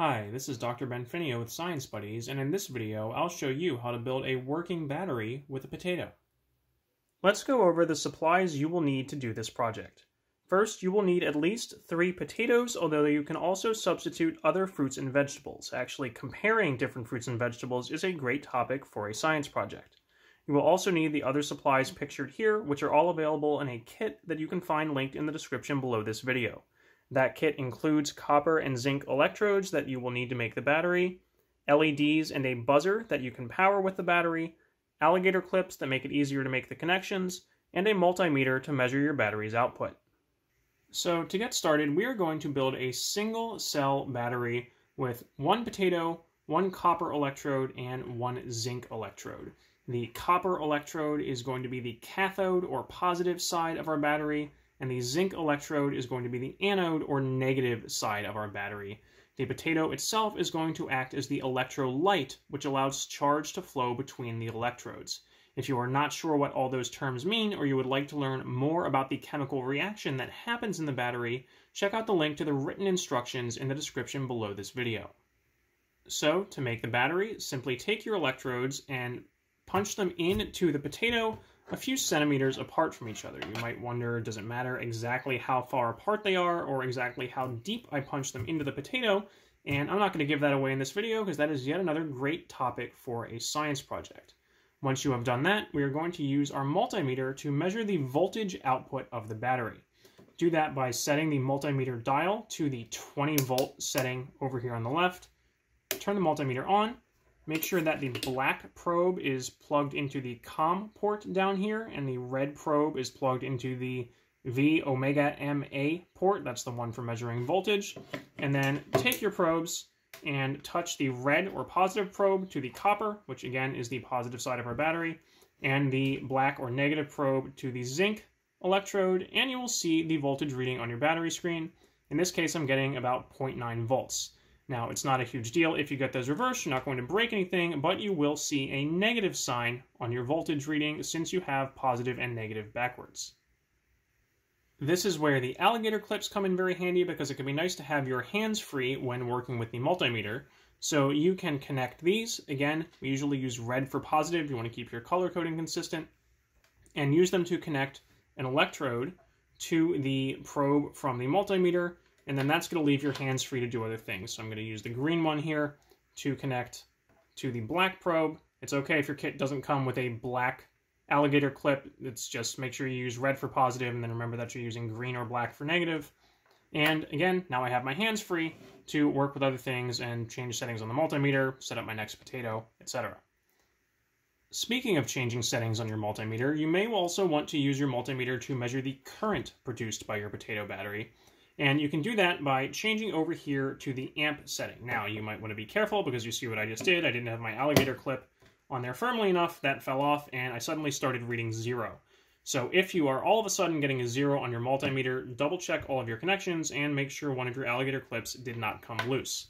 Hi, this is Dr. Ben Finio with Science Buddies, and in this video I'll show you how to build a working battery with a potato. Let's go over the supplies you will need to do this project. First, you will need at least three potatoes, although you can also substitute other fruits and vegetables. Actually, comparing different fruits and vegetables is a great topic for a science project. You will also need the other supplies pictured here, which are all available in a kit that you can find linked in the description below this video. That kit includes copper and zinc electrodes that you will need to make the battery, LEDs and a buzzer that you can power with the battery, alligator clips that make it easier to make the connections, and a multimeter to measure your battery's output. So to get started, we are going to build a single cell battery with one potato, one copper electrode, and one zinc electrode. The copper electrode is going to be the cathode or positive side of our battery, and the zinc electrode is going to be the anode or negative side of our battery. The potato itself is going to act as the electrolyte, which allows charge to flow between the electrodes. If you are not sure what all those terms mean, or you would like to learn more about the chemical reaction that happens in the battery, check out the link to the written instructions in the description below this video. So, to make the battery, simply take your electrodes and punch them into the potato a few centimeters apart from each other. You might wonder, does it matter exactly how far apart they are or exactly how deep I punch them into the potato? And I'm not going to give that away in this video because that is yet another great topic for a science project. Once you have done that, we are going to use our multimeter to measure the voltage output of the battery. Do that by setting the multimeter dial to the 20 volt setting over here on the left. Turn the multimeter on, Make sure that the black probe is plugged into the COM port down here, and the red probe is plugged into the V omega MA port. That's the one for measuring voltage. And then take your probes and touch the red or positive probe to the copper, which again is the positive side of our battery, and the black or negative probe to the zinc electrode, and you will see the voltage reading on your battery screen. In this case, I'm getting about 0.9 volts. Now, it's not a huge deal if you get those reversed. You're not going to break anything, but you will see a negative sign on your voltage reading since you have positive and negative backwards. This is where the alligator clips come in very handy because it can be nice to have your hands free when working with the multimeter. So you can connect these. Again, we usually use red for positive. You want to keep your color coding consistent. And use them to connect an electrode to the probe from the multimeter and then that's going to leave your hands free to do other things. So I'm going to use the green one here to connect to the black probe. It's okay if your kit doesn't come with a black alligator clip. It's just make sure you use red for positive and then remember that you're using green or black for negative. And again, now I have my hands free to work with other things and change settings on the multimeter, set up my next potato, etc. Speaking of changing settings on your multimeter, you may also want to use your multimeter to measure the current produced by your potato battery. And you can do that by changing over here to the amp setting. Now, you might want to be careful because you see what I just did. I didn't have my alligator clip on there firmly enough, that fell off, and I suddenly started reading zero. So if you are all of a sudden getting a zero on your multimeter, double check all of your connections and make sure one of your alligator clips did not come loose.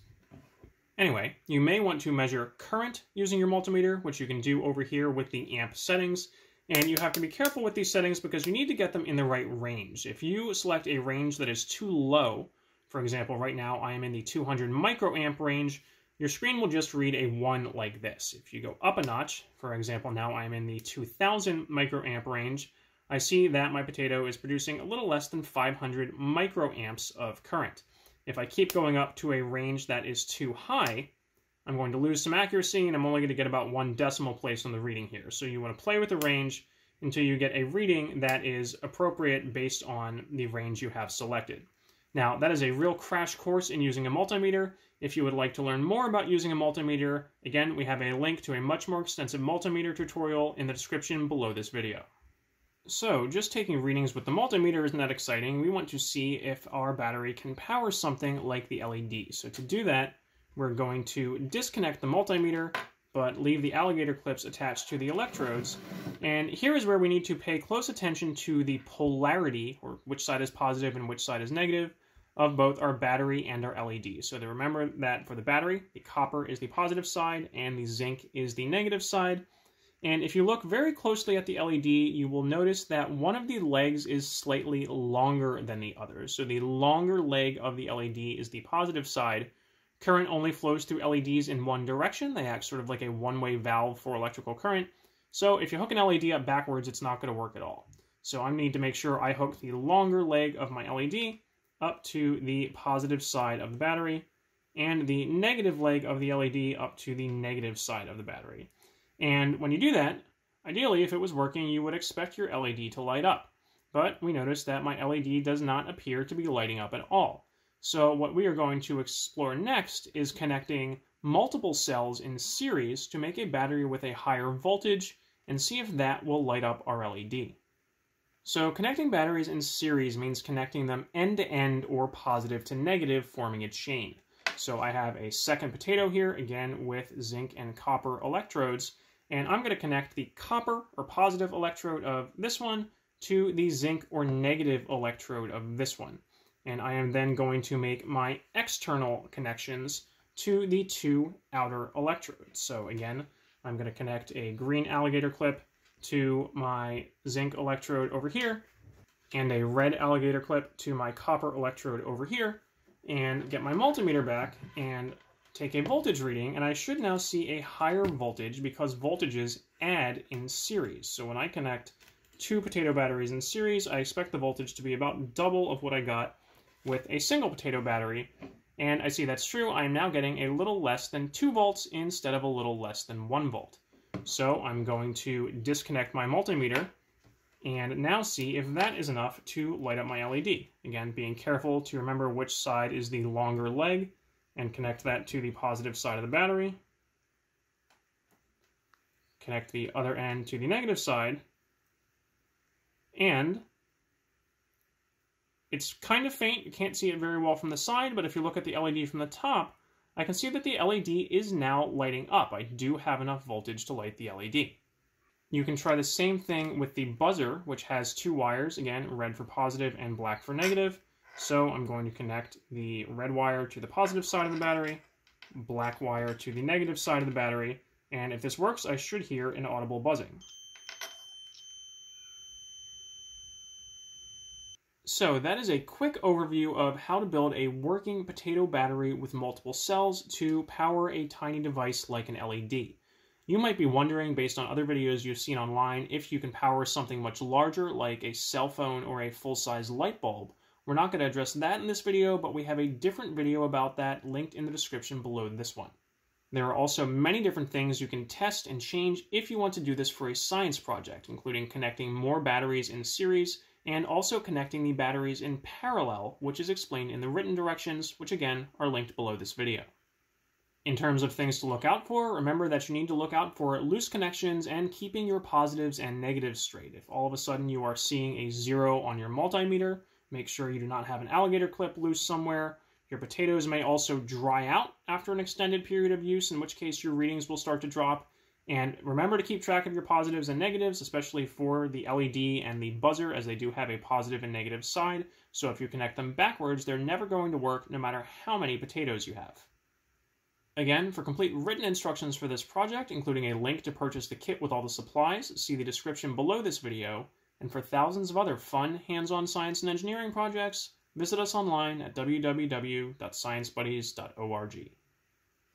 Anyway, you may want to measure current using your multimeter, which you can do over here with the amp settings. And you have to be careful with these settings because you need to get them in the right range. If you select a range that is too low, for example, right now I am in the 200 microamp range, your screen will just read a 1 like this. If you go up a notch, for example, now I'm in the 2000 microamp range, I see that my potato is producing a little less than 500 microamps of current. If I keep going up to a range that is too high, I'm going to lose some accuracy, and I'm only going to get about one decimal place on the reading here. So you want to play with the range until you get a reading that is appropriate based on the range you have selected. Now, that is a real crash course in using a multimeter. If you would like to learn more about using a multimeter, again, we have a link to a much more extensive multimeter tutorial in the description below this video. So, just taking readings with the multimeter isn't that exciting. We want to see if our battery can power something like the LED. So to do that, we're going to disconnect the multimeter, but leave the alligator clips attached to the electrodes. And here is where we need to pay close attention to the polarity, or which side is positive and which side is negative, of both our battery and our LED. So remember that for the battery, the copper is the positive side and the zinc is the negative side. And if you look very closely at the LED, you will notice that one of the legs is slightly longer than the other. So the longer leg of the LED is the positive side, Current only flows through LEDs in one direction. They act sort of like a one-way valve for electrical current. So if you hook an LED up backwards, it's not going to work at all. So I need to make sure I hook the longer leg of my LED up to the positive side of the battery and the negative leg of the LED up to the negative side of the battery. And when you do that, ideally, if it was working, you would expect your LED to light up. But we notice that my LED does not appear to be lighting up at all. So what we are going to explore next is connecting multiple cells in series to make a battery with a higher voltage and see if that will light up our LED. So connecting batteries in series means connecting them end to end or positive to negative, forming a chain. So I have a second potato here, again with zinc and copper electrodes, and I'm going to connect the copper or positive electrode of this one to the zinc or negative electrode of this one and I am then going to make my external connections to the two outer electrodes. So again, I'm going to connect a green alligator clip to my zinc electrode over here, and a red alligator clip to my copper electrode over here, and get my multimeter back and take a voltage reading, and I should now see a higher voltage because voltages add in series. So when I connect two potato batteries in series, I expect the voltage to be about double of what I got with a single potato battery, and I see that's true. I am now getting a little less than 2 volts instead of a little less than 1 volt. So I'm going to disconnect my multimeter and now see if that is enough to light up my LED. Again, being careful to remember which side is the longer leg and connect that to the positive side of the battery. Connect the other end to the negative side. And it's kind of faint, you can't see it very well from the side, but if you look at the LED from the top, I can see that the LED is now lighting up. I do have enough voltage to light the LED. You can try the same thing with the buzzer, which has two wires, again, red for positive and black for negative. So I'm going to connect the red wire to the positive side of the battery, black wire to the negative side of the battery, and if this works, I should hear an audible buzzing. So that is a quick overview of how to build a working potato battery with multiple cells to power a tiny device like an LED. You might be wondering, based on other videos you've seen online, if you can power something much larger like a cell phone or a full-size light bulb. We're not going to address that in this video, but we have a different video about that linked in the description below this one. There are also many different things you can test and change if you want to do this for a science project, including connecting more batteries in series and also connecting the batteries in parallel, which is explained in the written directions, which again are linked below this video. In terms of things to look out for, remember that you need to look out for loose connections and keeping your positives and negatives straight. If all of a sudden you are seeing a zero on your multimeter, make sure you do not have an alligator clip loose somewhere. Your potatoes may also dry out after an extended period of use, in which case your readings will start to drop. And remember to keep track of your positives and negatives, especially for the LED and the buzzer, as they do have a positive and negative side. So if you connect them backwards, they're never going to work no matter how many potatoes you have. Again, for complete written instructions for this project, including a link to purchase the kit with all the supplies, see the description below this video. And for thousands of other fun, hands-on science and engineering projects, visit us online at www.sciencebuddies.org.